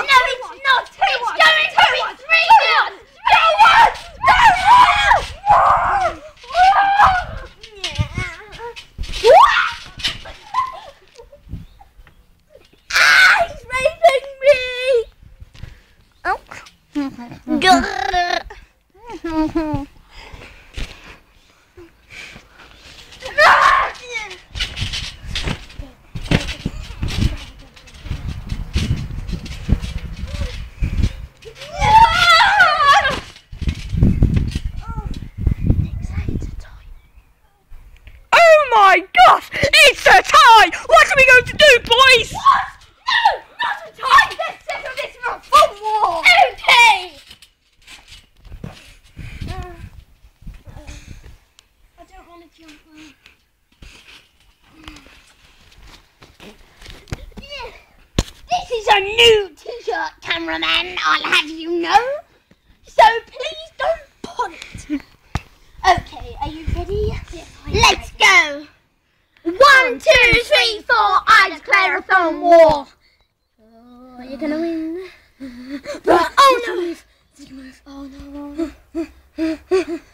No, it's not. It's going to be three one. Two one. Two one. ah, he's raping me. Oh. a new t-shirt, cameraman, I'll have you know. So please don't point. Okay, are you ready? Let's go. One, two, three, four, eyes Clarophone War. Oh, are you gonna win? But, oh no. Oh no.